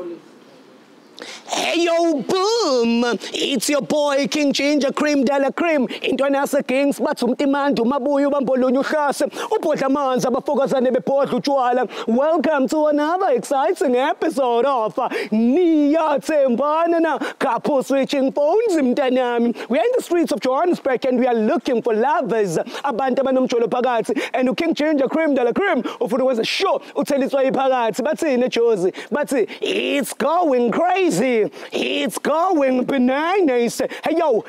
controles. Yo, boom! It's your boy King Ginger Cream Della Cream. Intwana yase-Kings bathi umtimandi umabuya ubambolonye oh, uhlase ubhodla amanzi abafokazane bebhodla utshwala. Welcome to another exciting episode of Niyathembana na couple switching phones mntanami. We are in the streets of Johannesburg and we are looking for lovers. Abantu abanomjolo phakathi and uKing Ginger Cream Della Cream oh, ufuna ukwenza sure utheliswa iphakathi. Bathini Jozi? Bathi it's going crazy. It's going bananas. Hey yo,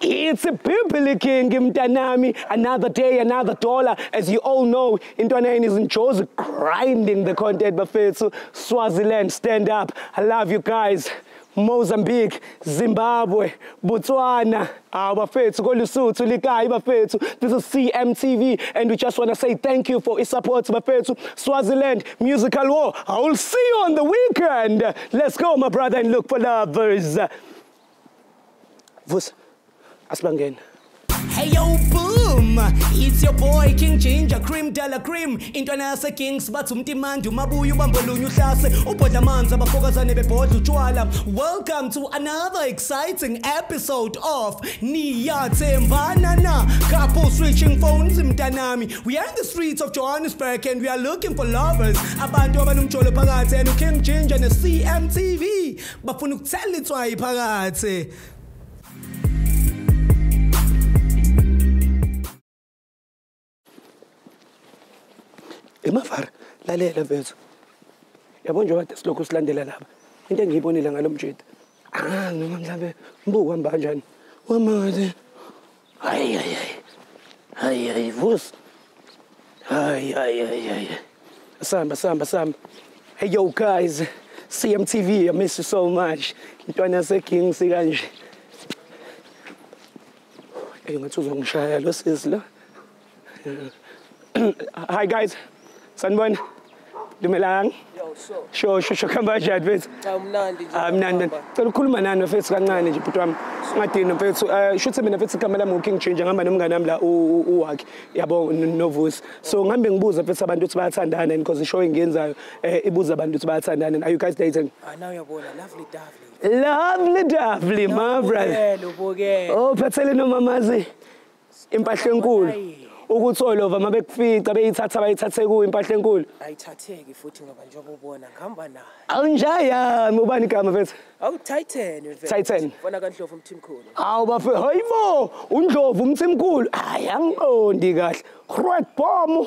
it's a Bibli King mtanami. Another day, another dollar. As you all know, Intwana is in Jozi grinding the content bafethu. Swaziland, stand up. I love you guys. Mozambique, Zimbabwe, Botswana, our bafethu kolusuthu likhaya bafethu. This is CMTV and we just want to say thank you for your support bafethu. Swaziland Musical War. I will see you on the weekend. Let's go my brother and look for lovers. Vus, asibangene. Hey yo, boom! It's your boy King Ginger Cream Della Cream. Intwana yase-Kings bathi umtimandi umabuya ubambolunye uhlase oh, ubhodla amanzi abafokazane bebhodla utshwala. Welcome to another exciting episode of Niyathembana na couple switching phones mntanami. We are in the streets of Johannesburg and we are looking for lovers. Abantu abanomjolo phakathi and uKing Ginger ne-CMTV bafuna ukuthela itswayi phakathi. Lalela mfethu. Yabo njengoba silokhu silandela lapha into engiyibonile ngalo mjida ah noma mhlawumbe mbuka uhamba kanjani? Ngale hayi hayi hayi. Hayi hayi vusi. Hayi hayi hayi hayi. Samba samba samba. Hey yo guys. CMTV I miss you so much. Intwana yaseking sikanje. Eh ngathi uzongishaya Hi guys. Sanibona dumelang Yo, so. sho sho sho khamba kanjani mfethu Cha mnandi nje. Ah mnandi mnandi. Cela ukukhuluma nani mfethu kancane nje bhuti wami. Singadini mfethu. Eh shuthi mina mfethu igama lami uKing Ginger ngihamba nomngane wami la u- u- uwakhe. Yabo n- novusi. So ngihambe ngibuza mfethu abantu ukuthi bayathandana and because ishow engiyenzayo eh ibuza abantu ukuthi bayathandana. Are you guys dating? Ah now uyabona lovely lovely. Lovely lovely my brother. Ubukele ubukele. Oh phathele nomamazi. Impahla enkulu. Hayi. Ukuthi olova mabekufica beyithatha bayithathe kuyo impahla enkulu. Ayithatheki futhi ngoba njengoba ubona ngihamba nayo. Awunjayami ubani igama mfethu? Awu Titan. Fona kaNdlovu umthimkhulu. Awu bafe hayibo undlovu umthimkhulu hayi angiqondi kahle Groot Bomb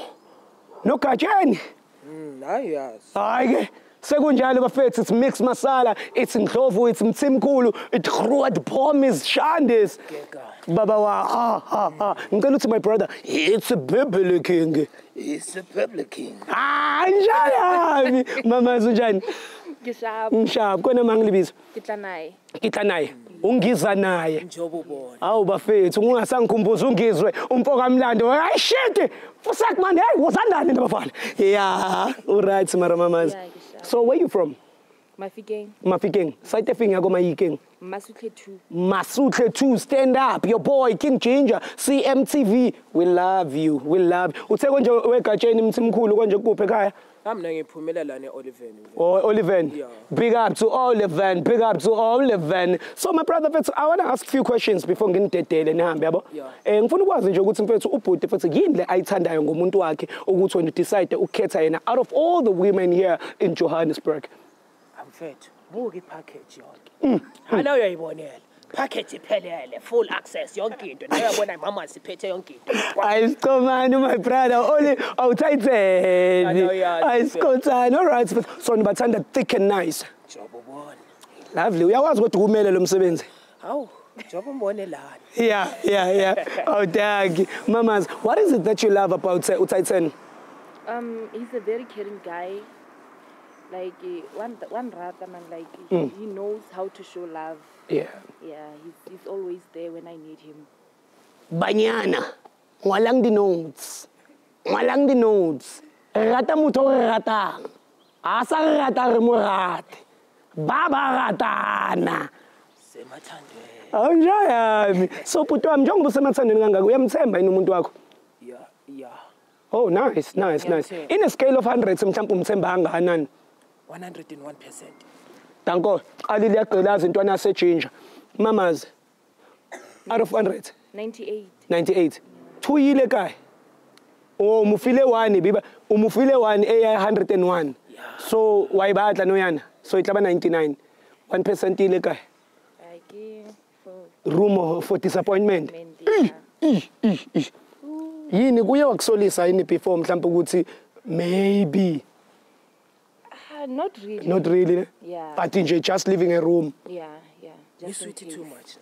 nogatsheni Mm hayi yazi. hayi ke sekunjalo bafethu it's mix masala it's ndlovu it's mthimkhulu it Groot Bomb is Shandis Ngeka. Baba wa ha ha ha. Ngicela uthi my brother it's a Bibli king. It's a public king. ah njani mama unjani Ngishabu, ngishaba. Kona mangilibizo kitla naye. kitla naye. Ungiza naye. Njengoba ubona. Awu bafethu ungasangikhumbuza ungizwe. Umfoka mlando hayi shit! Fusak man hey wazandani ndabafana yeah alright mara mamas so where you from Mafikeng, mafikeng site efing yako mayikeng Masutle 2. masutle 2 stand up your boy king ginger cmtv we love you we love you uthe konje wegatsheni mthimkhulu konje kuphe ekhaya Nami nangiphumela la neOliven. or Oliven. Yeah. Big up to Oliven. Big up to Oliven. So my brother mfethu I want to ask a few questions before nginidedele nihambe yabo. Yeah. Eh ngifuna ukwazi nje ukuthi mfethu ubhuti mfethu yini le ayithandayo ngomuntu wakhe ukuthi wena decide ukhetha yena out of all the women here in Johannesburg. Amfethu. Buka ipackage yonke. Hana uyayibonela. Package iphelele, full access yonke into. Nawe uyabona mama siphethe yonke into. Ayisikomani my brother only awuthayitheni. Anoyazi. Ayisikothani. All right. So nibathanda thick and nice. Njengoba ubona. Lovely. Uyakwazi ukuthi kumele lo msebenzi. Hawu, njengoba umbone lana. Yeah, yeah, yeah. Oh, dang. Mamas, what is it that you love about uh, Titan? Um, he's a very caring guy. Like eh, one one rata man, like he, he knows how to show love. Yeah. Yeah, he's he's always there when I need him. Banyana, walang di notes. Walang di notes. Rata mo to ratang. Asa rata re mo rate. Baba ratana. Semathandweni. Awunjayami. So bhuti wami njengoba usemathandweni kangaka uyamthemba yini umuntu wakho? Yeah, yeah. Oh nice, nice, nice. Ngiyamthemba. In a scale of 100 mhlawumbe umthemba kangakanani? 101 percent. Danko qalile yagqilaza intwana yasejinja mamazi out of 100 98 98 thuyile kaya o mufile 1 biba umufile 1 eya 101 so wayibadla noyana. So itlaba 99 1% ile a ke for room for disappointment. Yini kuye wakusolisa yini before mhlawumbe ukuthi maybe Ah, not really not really ne? Yeah. but nje just leaving a room yeah yeah just in too much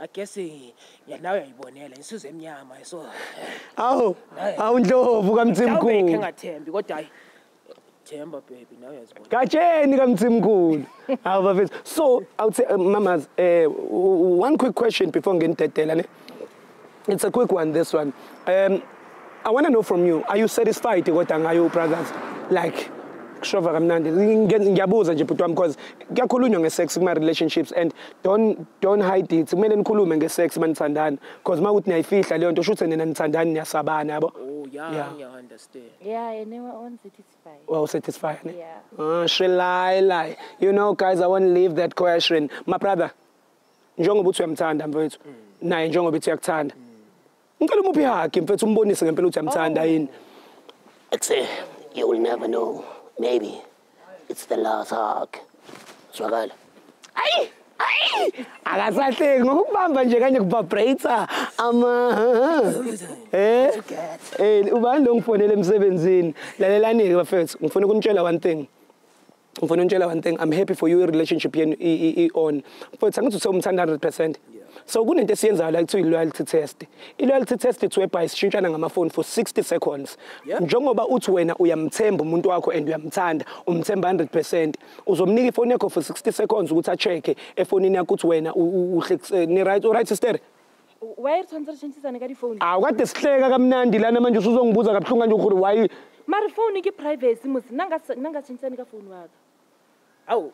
i guess eh, ya nawe uyayibonela insizwe emnyama so awu Hayi. awundlovu mhlawumbe ikhe kamthimkhulu ngathembi kodwa hayi themba baby nawe uyazibona Gatsheni kamthimkhulu. Hawu bafethu. So, I would say uh, mamas, uh, one quick question before ngidedela ne. It's a quick one this one. Um I want to know from you, are you satisfied with what kodwa ngayo brothers? Like kushova kamnandi Nge- ngiyabuza nje bhuti wami because kuyakhulunywa ngesex kuma relationships and don't don't hide it kumele nikhulume ngesex manithandana because mawuthi niyayifihla leyo nto shuthe nina nithandani niyasabana yabo oh yeah, Yeah. yeah. understand yeah I never want satisfied well satisfied ne? Yeah. Ah, she lie lie. You know guys I want to leave that question. My brother. Njengoba uthi uyamthanda mfethu. Naye njengoba uthi uyakuthanda. Ngicela umuphi haki mfethu umbonise ngempela uthi uyamthanda yini. Exe, you will never know. Maybe it's the last hug. Zwakala. Ayi! Ayi! Akasahleki ngokubamba nje kanye kuvibrator ama Eh? Eh ubani lo ngifonele emsebenzini. Lalelani ke bafethu ngifuna ukunitshela one thing. ngifuna untshela one thing i'm happy for you i-relationship yenu i- i- i-on futhi angithi usewumthanda 100 so kunento esiyenzayo la kuthiwa i-loyalty test. I-loyalty test it's whereby sishintshana ngamafoni for 60 seconds. Yeah. njengoba uthi wena uyamthemba umuntu wakho and uyamthanda umthemba 100 uzomnika ifoni yakho for 60 seconds ukuthi a-check-e efonini yakho ukuthi wena u- u- uhlekise- ni right right sister? Why re tshwanetse re changesane ka difounu awukade sihleka kamnandi lana manje usuzongibuza kabuhlungu kanje ukuthi why mare founu ke privacy mos nna nka changesane ka founu waka awu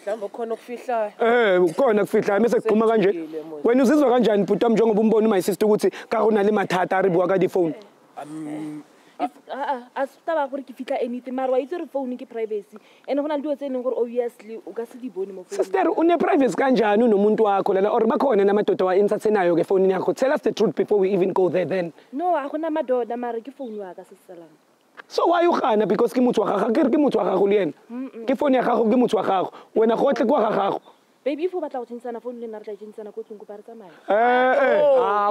mhlawumbe khona okufihlayo Eh khona kufihlayo bese kuqhuma kanje. Wena uzizwa kanjani bhuti wami njengoba umbona my sister ukuthi ka go na le mathata a re bua ka di-phone? A se taba gore ke fitlha anything mare wa itse re founu ke privacy. And go na le dilo tse e leng gore obviously o ka se di bone mo founung. sister une-privacy kanjani unomuntu wakho? Lana or bakhona namadoda wa-entertainayo ke fonini yakho? Tell us the truth before we even go there then. No a gona madoda mare ke founu waka se se salang so why o gana? Because ke motho wa gago ke re ke motho wa gago le ena ke phone ya gago ke motho wa gago. Wena gotlhe kwa ga gago baby if o batla go tšhentsana founu le nna re tla e tšhentsana ko tlong kopa re tsamaya eh, eh. oh, ah,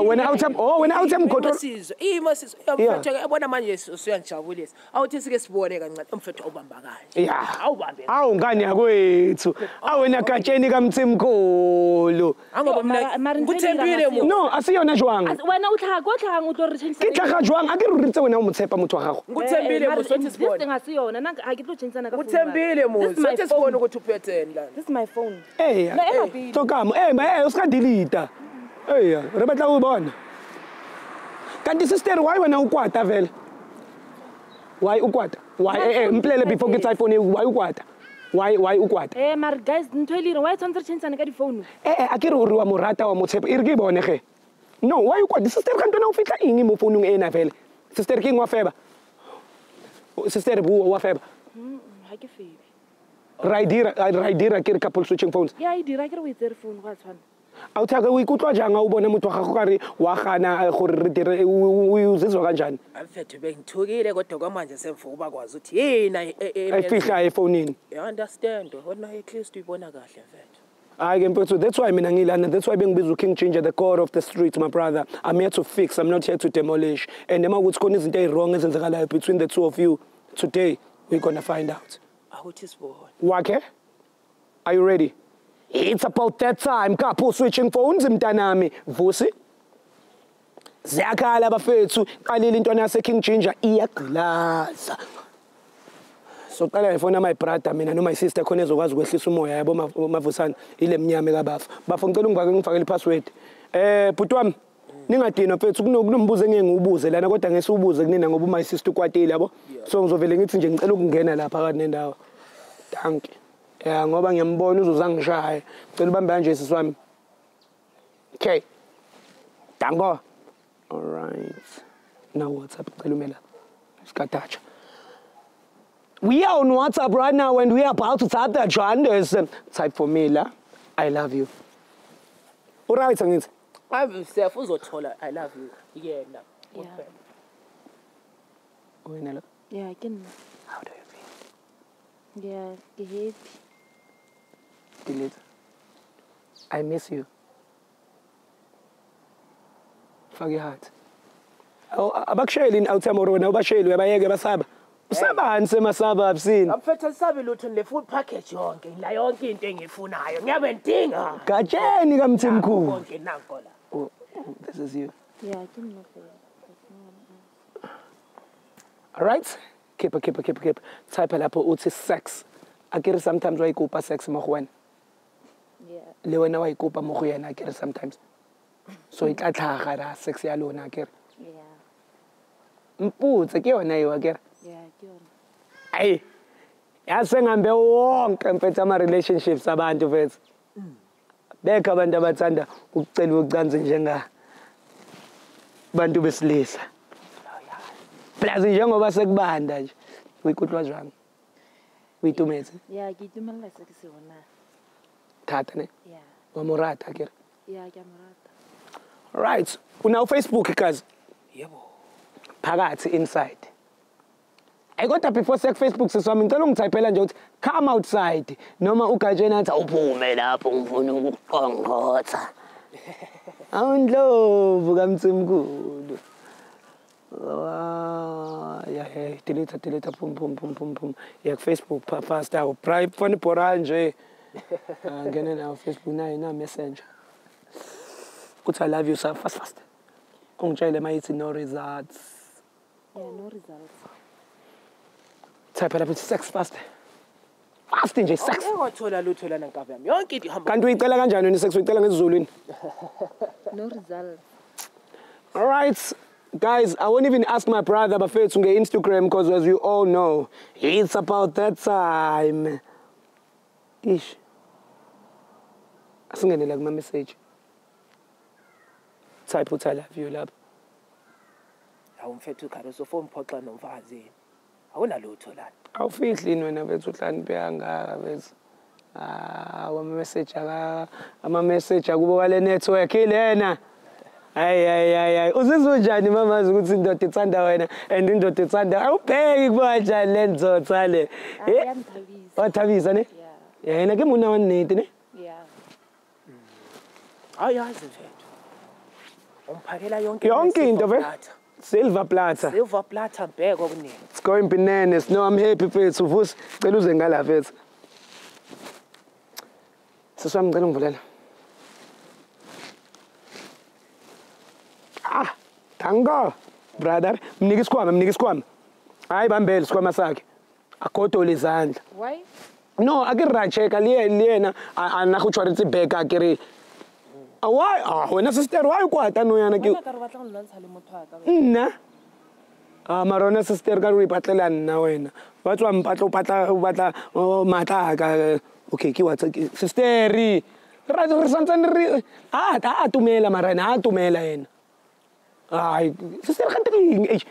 oh, manje usuyangijabulisa awuthi sike sibone kancane umfethu awubamba kanye awubambe. Awu ngane yakwethu? Awena gatsheni kamtsimkhulu. No asiyona jwangke tlhaga jwang? A ke roritse wena o motshepa motho wa gagothembile eh, mosothi sibone. ukuthi uphetheni lana this is my phone eya No, ema pele. tokamo e ma e o seka deleta eya re batla o bona. Kanti sister why wena o kwata vele? Why o kwata? Why My eh eh mpolele before ke tsa iphone why o kwata? Why why o kwata? Eh mare guys ntho e le ire wa e tshwanetse re changesane ka difounu? Eh a ke re o re wa morata wa motshepa e re ke e bone ge? No why o kwata. Sister ka ntona o fitlha eng mo founung ena vele? Sister ke eng wa feba? Sister bua wa feba? Ga ke febe ra e dira ra dira ke re couple switching phones. Ya e dira ke re o e tsere founu go a tshwana. A o ikutlwa jang a o bona motho wa gago ka re wa gana eh, gore re dire o uzizwa kanjani mfethu bengithukile kodwa kwamanje semvuka bakwazi ukuthi yina e- e- e- efihla efonini. Understand wona at least uyibona kahle mfethu. Hayi ke mfethu that's why mina ngilana that's why bengibiza uking ginger the core of the street my brother. I'm here to fix i'm not here to demolish. And ema ukuthi khona izinto eyi-wrong ezenzekalayo between the two of you today we're gonna find out wakhe are you ready? It's about that time. Couple switching phones mntanami? Vusi? Ziyakhala abafethu qalile intwana yaseking ginger. Iyagqilaza soqala ngefoni my brother mina noma sister khona ezokwazi ukwehlisa umoya yabo ma- mavusana ile mnyame kabafa. Bafo ngicela ungifake ngifakele ipassword. Eh bhuti wami ningadinwa mfethu kuno- kunombuzo engeke ngiwubuze lana kodwa ngeke siwubuze kunina ngoba my sister ukwatile yabo? So ngizovele ngithi nje ngicela ukungena lapha phakathi nendawo danke ya ngoba ngiyambona uzozangishaye ngicela ubambe kanje sisi wami okay danko all right now whatsapp cela umela sikatatsha We are on WhatsApp right now and we are about to type that Johannes. Type for me la. I love you. Alright angithi. ave self uzothola i love you yena Yeah. kuphela. Wena lo. Yeah, ke nna. How do you feel? Yeah, ke happy. Delete. I miss you. Fake heart. Aw abakushayeli awuthamoro wena ubashayeli uyabayeke basaba. Usabani semasaba abusini? aphethe lisabi lutho le full package yonke la yonke into engiyifunayo ngiyabe ndinga Gatsheni kamthimkhulu. konke nanko la Oh, oh, This is you. Yeah, ke nna fela. All right? Keep keep keep keep. Type lapho uthi sex. Akere sometimes wayikupa sex mo go wena. Yeah. Le wena wayikupa mo go yena akere sometimes. So e tla tlhaga ra sex ya lona akere. Yeah. Mputse ke yona eo akere. Ayi. Yasengambe wonke mfethu ama relationships abantu mfethu. Bekho abantu abathanda ukucela ucansi njenga bantu besilisa. Plus njengoba sekubanda nje. Uyikutlwa jwang? Uyitumetse. Yeah, ke itumelela se ke se bonang. Thatha ne. Wa morata akere. Yeah, ke a mo rata. Right. Una Facebook guys. yebo phakathi inside ayikodwa before sek Facebook siswami ngicela ungithayiphela nje ukuthi come outside noma ugatsheni athi awuphume lapho ngifuna ukuqongqotha awundlovu kamtsimkhulu Wa- ya ya delete delete pum pum pum pum pum. Ya Facebook pa fast awu private phone bora nje. Ah, ngene nawo Facebook nayo na messenger. Kuthi i love you sir. Fast fast. Ungitshele mayithi no results. Yeah, no results. type lapho sex fast. Fast nje sex. Engwathola lutho lana nkabi yami yonke into ihamba. Kanti uyicela kanjani wena sex uyicela ngesizulwini? No results. all right guys i won't even ask my brother bafethu nge-instagram because as you all know it's about that time. Ish. Asingenela kuma-message type uthi i love you lapho hawu mfethu ukharoso fo mphoxa nomfazini awunalutho lana awufihlini wena bethu uhlani angaka bethu hawu ama-message aka ama-message akubo wale network ilena hayi hayi hayi hayi uzizwa unjani mamazi ukuthi indoda ithanda wena and indoda ithanda awubheki kuba kanjani le ndzotsa le. Eh, wathabisa ne? Yena ke muna waneti ne? Yeah. awuyazi mfethu. Umphakela yonke yonke into ve? Silver plata silver plata mbheko okuningi it's going bananas no i'm happy fethu vusi cela uze ngala fethu siswami ngicela ungivulela ah dango brother. Mnike isikhwama mnike isikhwama. Hayi bambele isikhwama sakhe. Agodole izandla. Why? No akiracheka liyena anakutshwaritse back akere ah, why? Ah wena sister why kwata no yana ke nna? A mara wena sister ka re ipatlela nna wena. Wa tswa mpatla o patla o batla matlaka eh, okay ke watsa sister re re santsane re a a tumela mara na a tumela yena. Ay, se la gente que... Ey,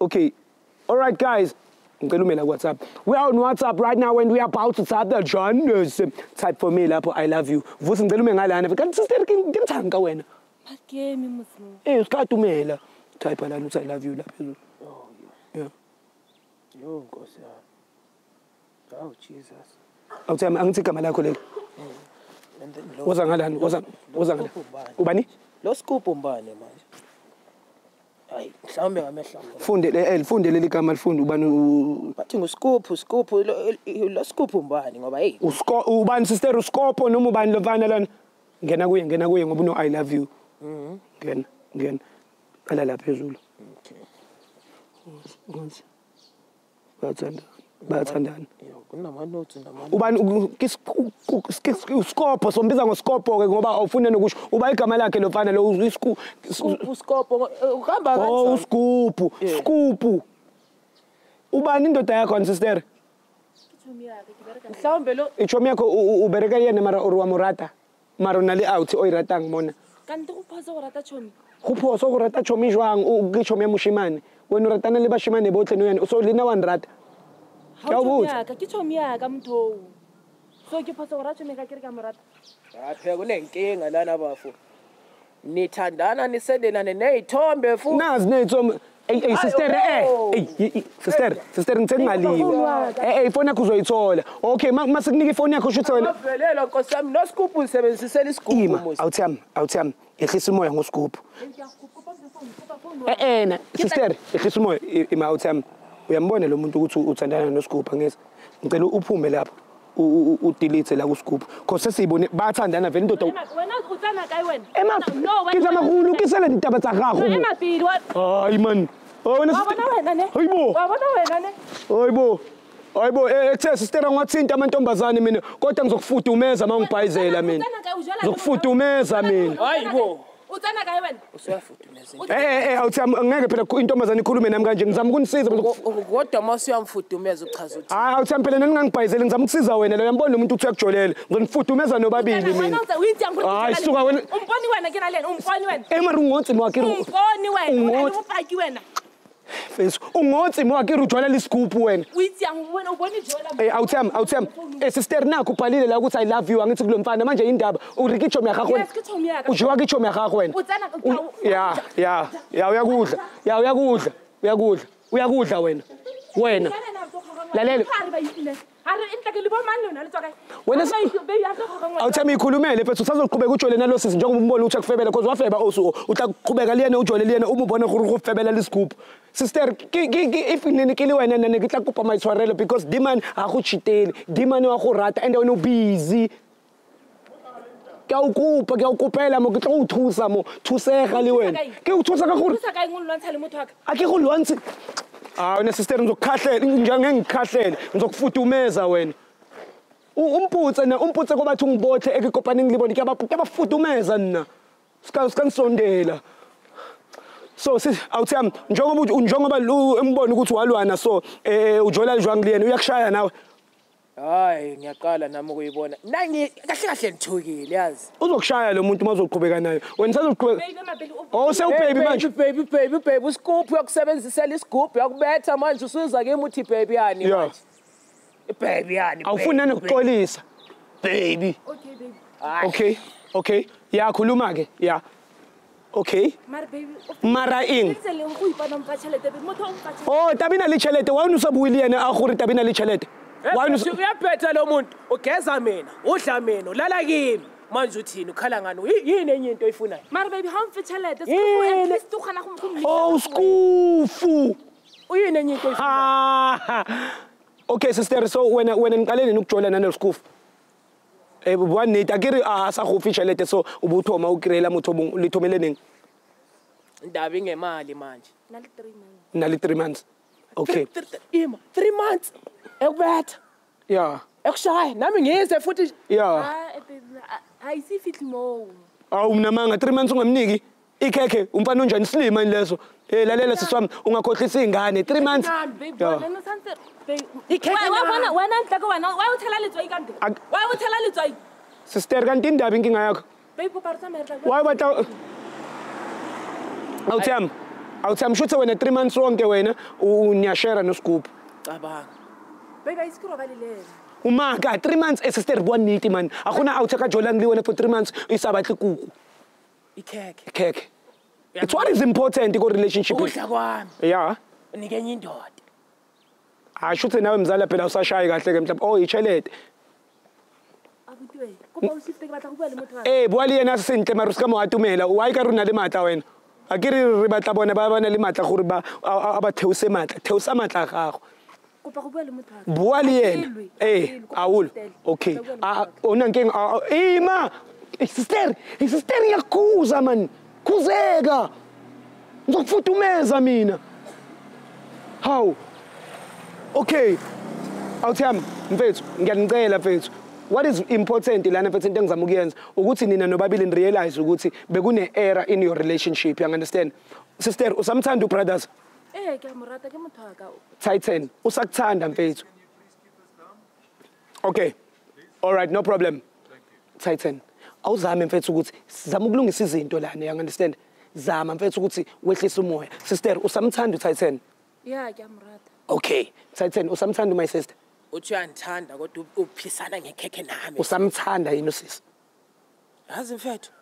okay, all right, guys. WhatsApp. We are on WhatsApp right now and we are about to start the journals. Type for me lapho I love you. Vuthi ngicelume ngalana kanti sister ngimthanga ka wena. Makemi muzi. Eh isikhathi umela. Type lana uthi I love you laphezulu. Oh yeah. Yeah. Yo Nkosi yami. Oh Jesus. Awuthi angithi igama lakho leli. Uza eh, ngalani? Uza uza ngalani? Ubani? Lo scoop umbane manje hayi mhlawumbe ngamehla Funde le eh leli gama lifunde ubani bathi nguscoop scoop lo lo scoop umbane ngoba hey usko ubani sister uskopo noma ubani lofana lana. Ngena kuye ngena kuye ngoba uno I love you. Mhm. Ngena ngena. Ala la phezulu. Ngozi. Bayathanda. Bayathandana. yo kunama notes nama ubani uskopo sombiza ngoskopo ke ngoba awufune nokusho uba igama lakhe lofana lo isku scoop scoop uhamba oh kanjani? uskupu Yeah. skupu ubani indoda yakho sister Chomi ya ka ke bereka. mhlawumbe lo ichomi yakho u- u- ubereka yena mara or wa morata? Mara o na le out o e ratang mona. Kante go phosa go rata chomi. go phoso go rata chomi jwang? O ke chomi ya moshimane wena o ratana le bashimane botlhe no yane so lena wa nrata ke a botsa ke tšhomi yaka motho oo so ke phosa gore a tšhomeka ke re ka morata apheka kunenkinga lana bafo. Nithandana nisendelane ney'thombe futhi nazi ney'thombe eyi eyi sister eh eyi sister sister ngithe ngimaliwe eh, eh ifoni yakho uzoyithola. Okay mase kunika ifoni yakho usho uthi velelo nkosi yami nosigubhu usebenzisela isigubhu ima awuthi yami awuthi yami yehlisa umoya ngosigubhu eh eh sister yehlisa umoya ima awuthi yami uyambona lo muntu ukuthi uthandana nosigubha ngeza ngicela uphume lapho udelete la kusigubhu cause sesiyibone bathandana vele indoda kisa makgolo ke sele ditaba tsa gago ai man. Oh, Oyibo hayibo ekuthe eh, sistera ngiwathinta amantombazane mina. Kodwa ngizokufudumeza uma ngibhayizela mina. ngizokufudumeza mina. hayibo utsena kaye wena? Usuyafudumeza eh, eh, eh, awuthi angeke phela intombazane ikhulume nami kanje ngizama ukunisiza kodwa ma usuyamfudumeza uchaza uthi hayi awuthi ampela naningangibhayizeli ngizama ukusiza wena lo yambona nomuntu ukuthi uyakujolela ngifudumeza nobabili minahayi suka wena umboni wena kinalena umboni wena. Emari ungotsi mwakhe umboni wena upaki wena. feso o ngotse mo a ke re jwala le scoop wena awuthemba awuthemba sister nakho ubhalile la ukuthi i love you angithi kulo mfana manje indaba urike ijomi yakho wena ujiwa kijomi yakho wena ya ya ya uyakudla ya uyakudla uyakudla uyakudla wena wena lalela awuthami ikhulumele phethe usazoqhubeka ujole nalosizi njengoba umbona ukuthi akufebele cause wafeba osu uhlaqhubeka liyena ujole liyena uma ubona gore go lesigubhu sister ke ke ke if nene ke le wena nene ke tla kopa maitshwarelo because diman ha go cheatele diman wa go rata and wena o busy. Ke a o kopa ke a o kopela mo ke tlo o thusa mo thusega le wena. Ke o thusa ka gore a ke go lwantshe hayi wena sister ngizokukhahlela njengeke ngikhahlele ngizokufudumeza wena. U- umputse na umputse kobathi ungibothe ekikopaneng libone kuyabafudumeza nina Sika- sikangisondela so si awuthami njengoba njengoba lu- embona ukuthi walwana so eh ujola njwang liyena uyakushaya nawe? Hayi ngiyaqala nami ukuyibona. Nangi kahle kahle ngithukile yazi. Uzokushaya lo muntu uma uzoqhubeka naye. Wena sazoqhubeka oh sewubaby manje. baby baby baby usigubhu uyakusebenzisela isigubhu yakubetha manje usuza kimi uthi baby yani Yeah. manje. Baby yani awufuni nanokuxolisa baby okay okay ya khuluma ke ya. Okay. Mara eng? oh tabina le tšhelete wa o ne o sa bue le ene a gore tabina le tšhelete o o sa- uyaphetha lo muntu. Ugeza mina udla mina ulala kimi. Manje uthini? Ukhala ngani? Yi- yini enye into oyifunayo? Oh skufu uyini enye into okay sister so wena wena niqale nini ukujola nalo skufu eh one night akere a sa go fi tšhelete so o bo thoma o kry-ela motho mongwe le thomele neng indaba ingemali manje nna le three months okay ima three months ekubetha ya ekushaya nami ngize futhi ya ayisifihle mo awu mna manga three months ungamniki ikhekhe umfana unjani silima leso Eh lalela siswami ungakhohlisa ingane 3 months. Wena wena nhleko wena wayuthela litswa ikande. Wayuthela litswa. Sister kanti indaba inkinga yakho. Bayipo parisa merla. Wayebatha Awuthami. Awuthami shuthe wena 3 months wonke wena unyashera nosigubhu. Cabanga. Baby ayisikro balilele. Umaka 3 months eh, esister bua niti man. Akhona awutheka Jolan Lee wena for 3 months isabahle kuku. Ikhekhe. Khekhe it's what is important ko relationship ukudla kwami. Ya nikenye indoda. Hayi shuthe nawe mzala phela usashayi kahle ke mhlawumbe oh itshelede eh bua le yena sentle maro se ka mo atumela wa e ka re o na le maatla wena? A ke re re batla bona ba ba na le maatla gore ba a a- a ba theose maatla theosa maatla a gago. Bua le yena. Eh awolo okay. Ah, ah, ona nkeng ah, ah, ima! Eh, sister eh, sister ngiyakhuza man khuzeka ngizokufudumeza mina hawu okay awuthiyami mfethu ngiyanicela mfethu. What is important lana mfethu into engizama ukuyenza? Ukuthi nina nobabili nirealize ukuthi bekune-era in your relationship you understand? Sister usamthanda ubrothers? Ee ke a mo rata ke motho wa ka titan usakuthanda mfethu. Okay all right no problem. Titan. Awuzame mfethu ukuthi zama ukulungisa izinto lana you understand? Zama mfethu ukuthi wehlise umoya. Sister usamthanda utitan ya ke a mo rata okay. Msayitheni usamthanda my sister? Uthi uyandithanda kodwa uphisana ngekhekhe nami. Usamthanda yini usisi yazi mfethu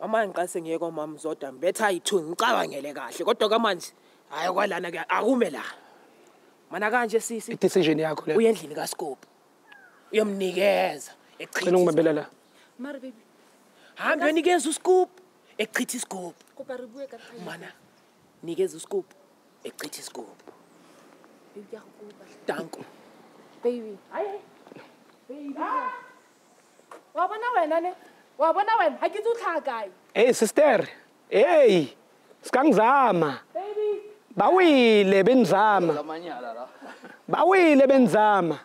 amanje ngiqa sengiye komama zodwa mbetha yi-two ngicabangele kahle. Kodwa kamanje hhayi kwalana ke akume la. Mana kanje sisi i-decision yakho leyo uye endlini kaskopu uyomnikeza cela ungibambela la. Mare baby hambe nikeza usigubhu ekuchitha isigubhu. Mana nikeza usigubhu ekuchitha isigubhu. Danko. Baby. Hayi baby ah! wa bona wena ne? Wa bona wena? Ha ke tse o tlhaga kae hey sister. Hey sikangizama. Bawile benzama. Bawile benzama.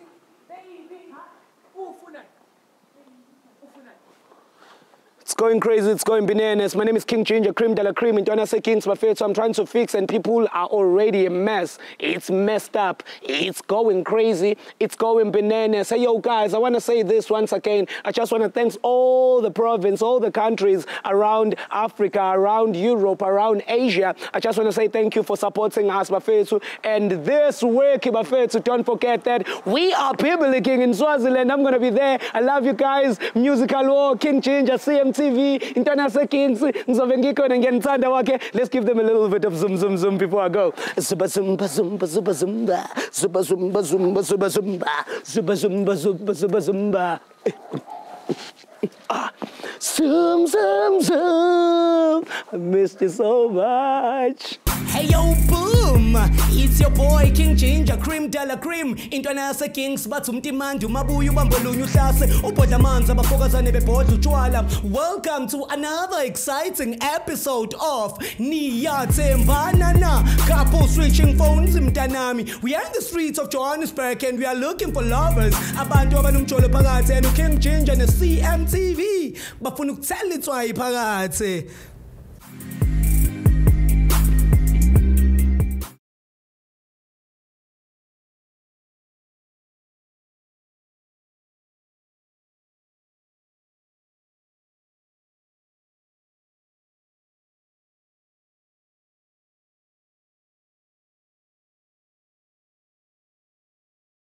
Going crazy, it's going bananas. My name is King Ginger, Cream de la Cream, Intona say Kings Buffet, so I'm trying to fix and people are already a mess. It's messed up. It's going crazy. It's going bananas. Hey, yo, guys, I want to say this once again. I just want to thank all the province, all the countries around Africa, around Europe, around Asia. I just want to say thank you for supporting us, Bafethu. And this week, Bafethu, don't forget that we are People in Swaziland. I'm going to be there. I love you guys. Musical War, King Ginger, CMTV, Intona Kings. Ngizobe ngikhona ngiyanithanda wakhe. Let's give them a little bit of zoom, zoom, zoom before I go. Zuba, zumba, zumba, zuba, zumba. Zuba, zumba, zumba, zuba, zumba. Zuba, zumba, zumba, zuba, zumba. Ah. Zoom, zoom, zoom. I missed you so much. Hey yo, boom! It's your boy King Ginger, Cream de la Cream. Intwana yase Kings bathi umtimandi umabuya ubambolunya uhlase ubhodla amanzi abafokazane bebhodla utshwala. Welcome to another exciting episode of Niyathembana na couple switching phones mntanami. We are in the streets of Johannesburg and we are looking for lovers. Abantu abanomjolo phakathi and uKing Ginger ne CMTV bafuna ukuthela itswayi phakathi.